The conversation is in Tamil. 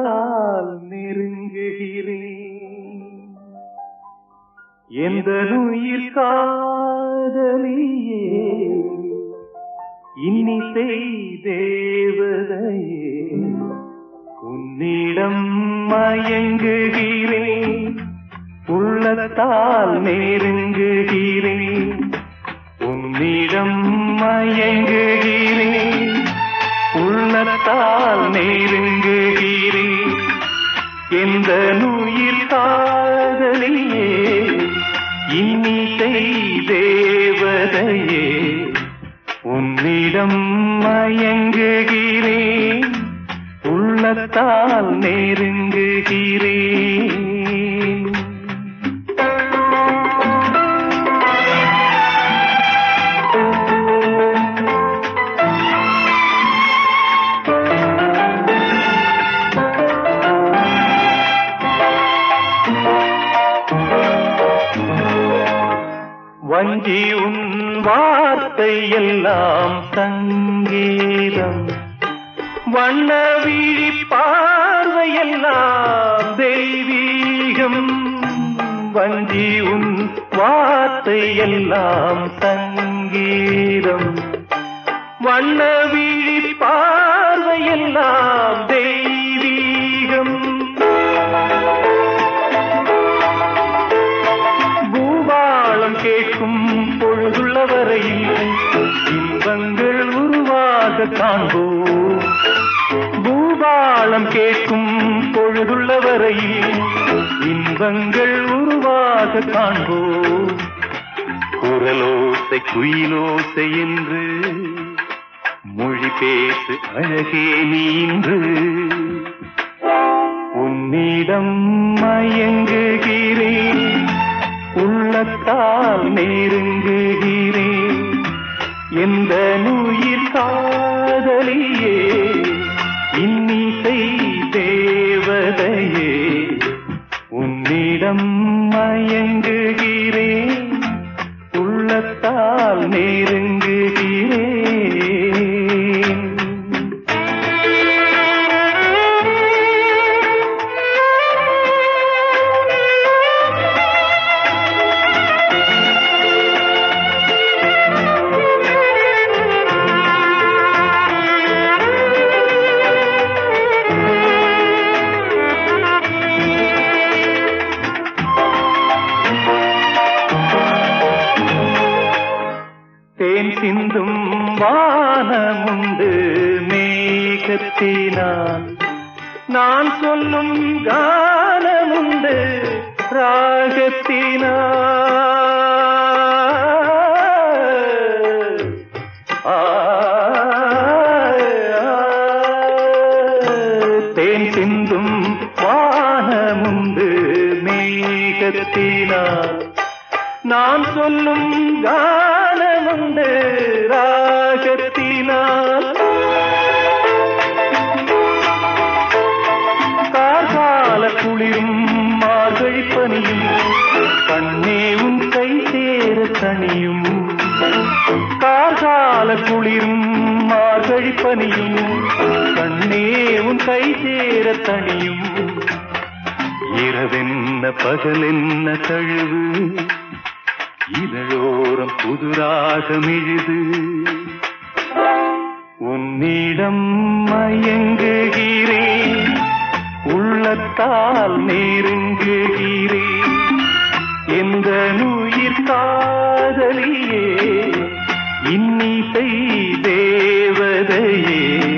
கண்களால் நெருங்குகிறேன். எந்த உயிர் காதலியே இன்னிசை தேவதையே உன்னிடம் மயங்குகிறேன். உள்ளத்தால் நெருங்குகிறேன். உள்ளத்தால் நெருங்குகிறேன் எந்த உயிர் காதலியே இன்னிசை தேவதையே உன்னிடம் மயங்குகிறேன். உள்ளத்தால் நெருங்குகிறேன் வஞ்சி உன் வார்த்தை எல்லாம் சங்கீதம். வண்ண விழி பார்வையெல்லாம் தெய்வீகம். வஞ்சி உன் வார்த்தை எல்லாம் சங்கீதம். வண்ண விழி பார்வையெல்லாம் உருவாக காண்போம் பூபாளம் கேட்கும் பொழுதுள்ள வரையில் இன்பங்கள் உருவாக காண்போ. குரலோசை குயிலோசை என்று மொழி பேசு அழகே நீன்று உன்னிடம் மயங்குகிறேன். உள்ளத்தால் நெருங்கு எந்த நுயிர் காதலியே இன்னிசை தேவதையே உன்னிடம் மயங்குகிறேன் உள்ளத்தால் நெருங்குகிறேன். வானமுண்டு மேகத்தினால். நான் சொல்லும் கானமுண்டு ராகத்தினால். தேன் சிந்தும் வானமுண்டு மேகத்தினால். நான் சொல்லும் கானமுண்டு ரா கண்ணே உன் கை சேர தனியும். கார்கால குளிரும் மார்கழி பனியும். கண்ணே உன் கை சேர தனியும். இரவென்ன பகலென்ன தழுவு. இதழோரம் புதுராக மிழுது. உன்னிடம் மயங்குகிறேன். உள்ளத்தால் நெருங்குகிறேன். எந்த நுயிர் காதலியே இன்னிசை தேவதையே.